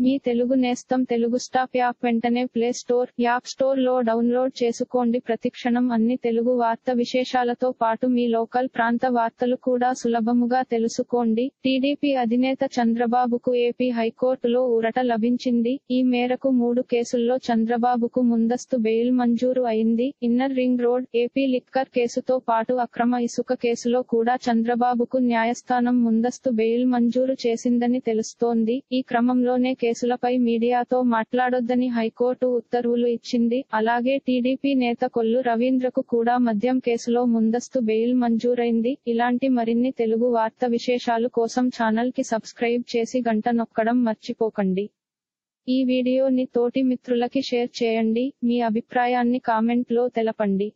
మీ తెలుగు నేస్తం Telugu stop app వెంటనే play store app స్టోర్లో డౌన్లోడ్ చేసుకోండి. ప్రతిక్షణం అన్ని తెలుగు వార్త విశేషాలతో పాటు మీ లోకల్ ప్రాంత వార్తలు కూడా సులభముగా తెలుసుకోండి. టీడీపీ అధినేత చంద్రబాబుకు ఏపీ హైకోర్టులో ఊరట లభించింది. ఈ మేరకు మూడు కేసుల్లో చంద్రబాబుకు ముందస్తు బెయిల్ మంజూరు అయింది. Inner ring road AP liquor కేసుతో పాటు అక్రమ ఇసుక కేసులో కూడా చంద్రబాబుకు న్యాయస్థానం ముందస్తు బెయిల్ మంజూరు చేసిందని తెలుస్తోంది. ఈ క్రమంలోనే కేసులపై మీడియాతో మాట్లాడొద్దని హైకోర్టు ఉత్తర్వులు ఇచ్చింది. అలాగే టీడీపీ నేత కొల్లు రవీంద్రకు కూడా మద్యం కేసులో ముందస్తు బెయిల్ మంజూరైంది. ఇలాంటి మరిన్ని తెలుగు వార్త విశేషాలు కోసం ఛానల్కి సబ్స్క్రైబ్ చేసి గంట నొక్కడం మర్చిపోకండి. ఈ వీడియోని తోటి మిత్రులకి షేర్ చేయండి. మీ అభిప్రాయాన్ని కామెంట్లో తెలపండి.